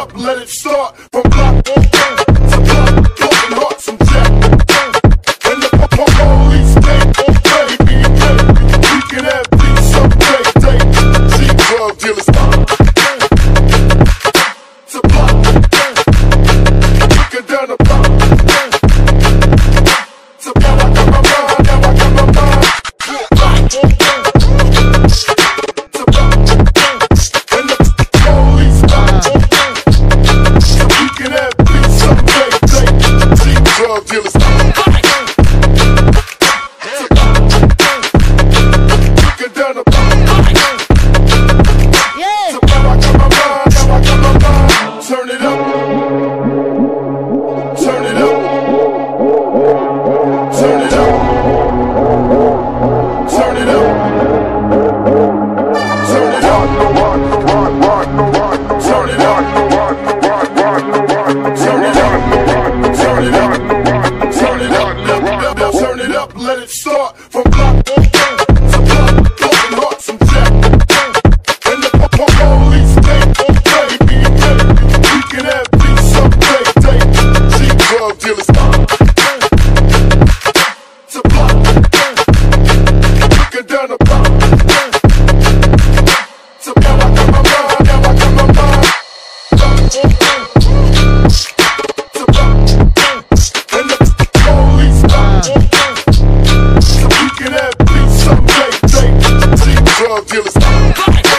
up, let it start. From block Turn it up. up, turn it up, let it start from block to block, broken hearts, some. And the police we can have. Take dealers. To block, block. To block, I got my mind, now I got my mind. dealers.